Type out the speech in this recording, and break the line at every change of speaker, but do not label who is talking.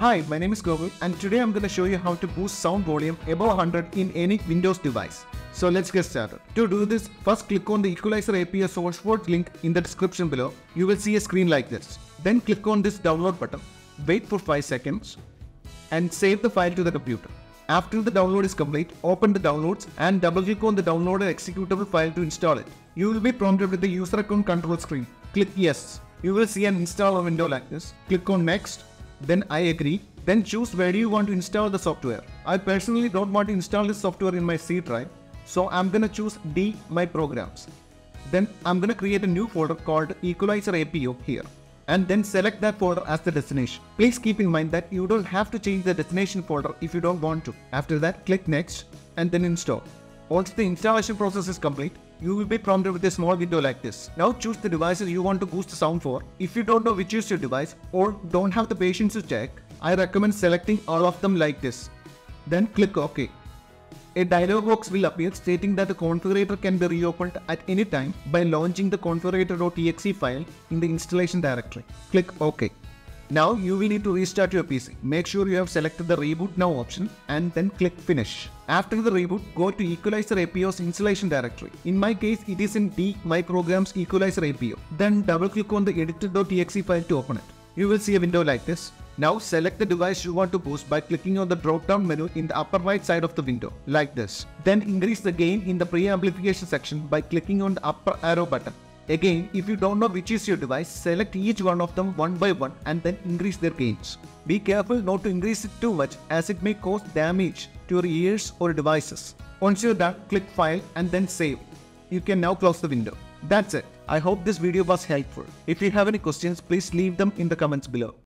Hi, my name is Gokul and today I'm to show you how to boost sound volume above 100 in any Windows device. So let's get started. To do this, first click on the Equalizer APO source code link in the description below. You will see a screen like this. Then click on this download button. Wait for 5 seconds and save the file to the computer. After the download is complete, open the downloads and double click on the downloaded executable file to install it. You will be prompted with the user account control screen. Click yes. You will see an installer window like this. Click on next, then I agree. Then choose where you want to install the software. I personally don't want to install this software in my C drive, so I'm gonna choose D my programs. Then I'm gonna create a new folder called Equalizer APO here and then select that folder as the destination. Please keep in mind that you don't have to change the destination folder if you don't want to. After that, click next and then install. Once the installation process is complete, you will be prompted with a small window like this. Now choose the devices you want to boost the sound for. If you don't know which is your device or don't have the patience to check, I recommend selecting all of them like this. Then click OK. A dialog box will appear stating that the configurator can be reopened at any time by launching the configurator.exe file in the installation directory. Click OK. Now you will need to restart your PC. Make sure you have selected the reboot now option and then click finish. After the reboot, go to Equalizer APO's installation directory. In my case, it is in D My Programs Equalizer APO. Then double click on the editor.exe file to open it. You will see a window like this. Now select the device you want to boost by clicking on the drop down menu in the upper right side of the window, like this. Then increase the gain in the pre-amplification section by clicking on the upper arrow button. Again, if you don't know which is your device, select each one of them one by one and then increase their gains. Be careful not to increase it too much as it may cause damage to your ears or devices. Once you're done, click File and then Save. You can now close the window. That's it. I hope this video was helpful. If you have any questions, please leave them in the comments below.